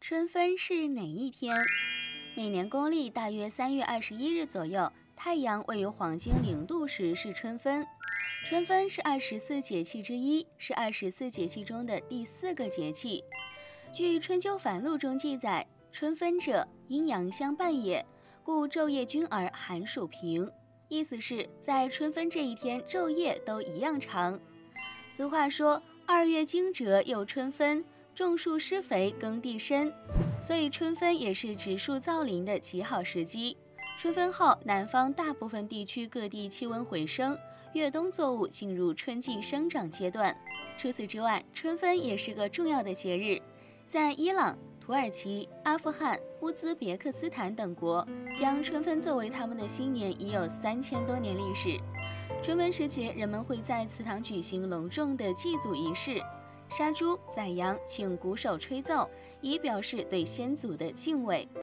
春分是哪一天？每年公历大约三月二十一日左右，太阳位于黄金零度时是春分。春分是二十四节气之一，是二十四节气中的第四个节气。据《春秋繁露》中记载：“春分者，阴阳相伴也，故昼夜均而寒暑平。”意思是，在春分这一天，昼夜都一样长。俗话说：“二月惊蛰又春分。”种树施肥，耕地深，所以春分也是植树造林的极好时机。春分后，南方大部分地区各地气温回升，越冬作物进入春季生长阶段。除此之外，春分也是个重要的节日，在伊朗、土耳其、阿富汗、乌兹别克斯坦等国，将春分作为他们的新年已有三千多年历史。春分时节，人们会在祠堂举行隆重的祭祖仪式。杀猪宰羊，请鼓手吹奏，以表示对先祖的敬畏。